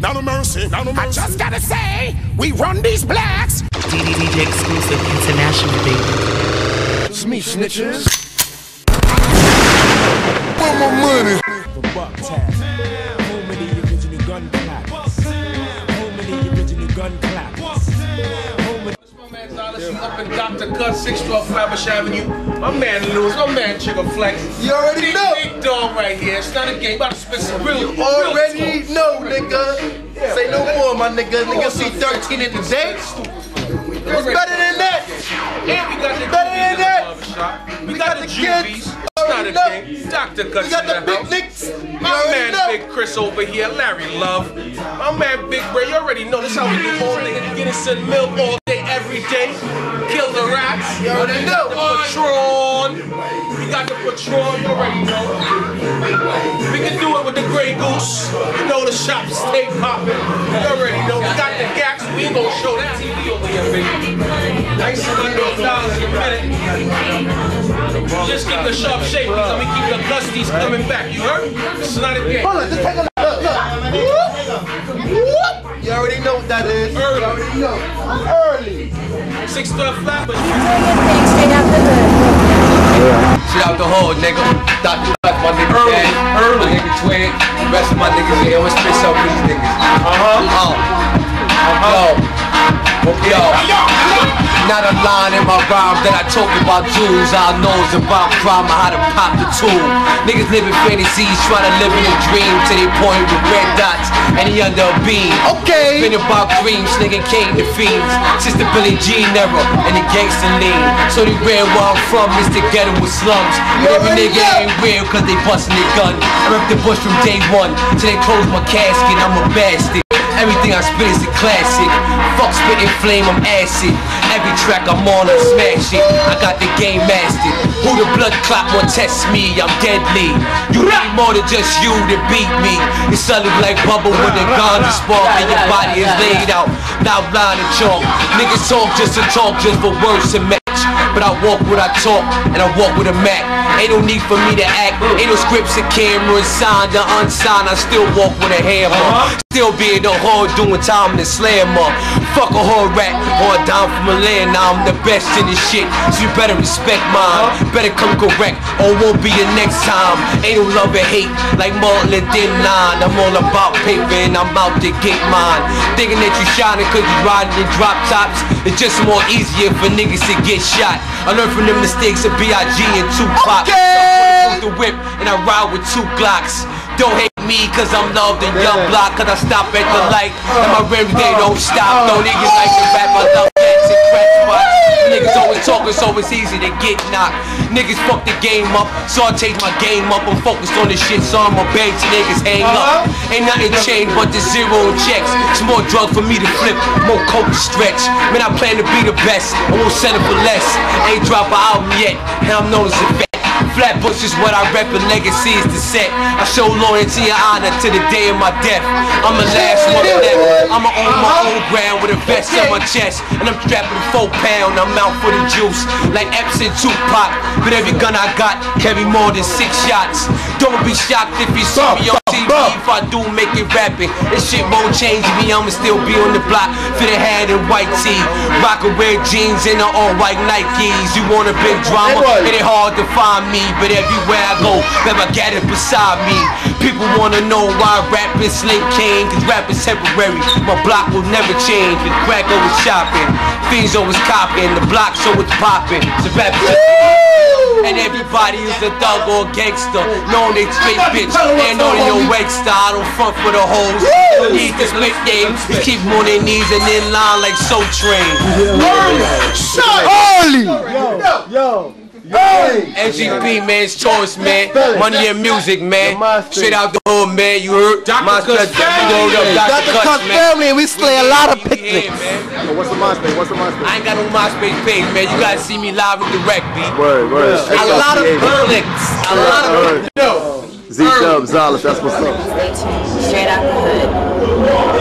Now no mercy, now no mercy. I just gotta say, we run these blacks. DJ exclusive international baby. It's me, snitches. Want more money? For Bucktown. Home of the original gun clappers. Home of the original gun clappers. Home of My man Zawles, up in Dr. Cut, 612 Flatbush Avenue. My man Lewis, my man Chicken Flex. You already know. Dog right here. It's not a game. About to spit some real, You real already talk. know, nigga. Say no more, my nigga. Nigga see 13 in the day. It's better than that. And we got the Better than Juvies in the that. We, We got, got the the Juvies. It's not a game. Dr. Cut's We got the the big nicks. My man know. Big Chris over here, Larry Love. My man Big Bray, you already know this how we do all niggas get us some milk all day, every day. Kill the rats. You already know. the Patron. We got the Patron, you already know. We can do it with the Grey Goose. You know the shops stay popping. You already know. We got the gaps. We ain't gonna show that TV over here, baby. Nice hundred dollars a minute. Just keep the sharp shape because we keep the gusties coming back. You heard? It's not a game. Hold on, just take a look. Look, look. Whoop. You already know what that is. You Early. already know. Early. Six twelve flappers. Straight out the hood. Shit out the hood, nigga. Dr. Cut, my nigga. Early, Dad, early. My nigga Twig. The rest of my niggas here. What's spit up these niggas? Uh-huh. Oh. Yo. Yo. Not a line in my rhymes that I talk about Jews. I knows about crime, how to pop the tool. Niggas living fantasies, trying to live in a dream to they point with red dots and he under a beam. Okay. Been about cream, nigga cane to fiends. Sister Billy Jean era and the gangster lean. So they ran where I'm from, it's the ghetto with slums. But every nigga ain't real cause they bustin' their gun. I rep the bush from day one till they close my casket. I'm a bastard. Everything I spit is a classic. Fuck spitting flame, I'm acid. Every track I'm on, I smash it. I got the game mastered. Who the blood clot will test me? I'm deadly. You need more than just you to beat me. It's solid like bubble when the gun is spark and your body is laid out. Now blind and chalk. Niggas talk just to talk, just for words to match. But I walk what I talk, and I walk with a Mac. Ain't no need for me to act. Ain't no scripts and cameras, signed or unsigned. I still walk with a hammer. Still be in the hood doing time in the slammer. Fuck a whole rat or a dime from a land. Now I'm the best in this shit, so you better respect mine. Better come correct, or won't be the next time. Ain't no love and hate like Martin and Thin Line. I'm all about paper and I'm out to get mine. Thinking that you shining cause you riding in drop tops. It's just more easier for niggas to get shot. I learned from the mistakes of B.I.G. and Tupac. Okay. So I the whip and I ride with two Glocks. Don't hate me cause I'm loved in young block Cause I stop at the uh. light. And my rims they don't uh. stop. Though niggas like to rap, I love and crack spots Niggas always talking so it's easy to get knocked. Niggas fuck the game up, so I take my game up. I'm focused on this shit so I'ma beg till niggas hang up. Uh-huh. Ain't nothing changed but the zero checks. It's more drugs for me to flip, more coke to stretch. Man I plan to be the best, I won't settle for less. Ain't drop an album yet, and I'm known as a Flatbush is what I rep and legacy is the set. I show loyalty and honor to the day of my death. I'm the last one left. I'ma own my own ground with a vest on my chest. And I'm strapped with four pound. I'm out for the juice. Like Epson Tupac. But every gun I got carry more than six shots. Don't be shocked if you see me on If I do make it rapping, this shit won't change me. I'ma still be on the block. Fit a hat and white tee. Rock a red jeans and the all white Nikes. You want a big drama? It ain't hard to find me, but everywhere I go, never got it beside me. People wanna know why rap is Slim Kane, cause rap is temporary. My block will never change, with crack always shopping. Fiends always copying, the block so it's popping. So rap and everybody is a thug or a gangster. Known they straight bitch, and on your wake star. I don't front for the hoes. Don't need to split game. Just keep 'em on their knees and in line like Soul Train. Early. Yo. Yo. Hey. MGP, man, it's choice, man. Money and music, man. MySpace. Straight out the hood, man. You heard? Dr. My Cuts stress, family. Dr. Dr. Cuts, Cuts man. family, and we slay a lot of Yeah, picnics. man. What's the MySpace? What's the MySpace? I ain't got no MySpace page, man. You gotta see me live and direct, B. Word, word. A lot of clicks. A lot of Word. Z Dub, Zawles, that's what's up. Stay tuned. Straight out the hood.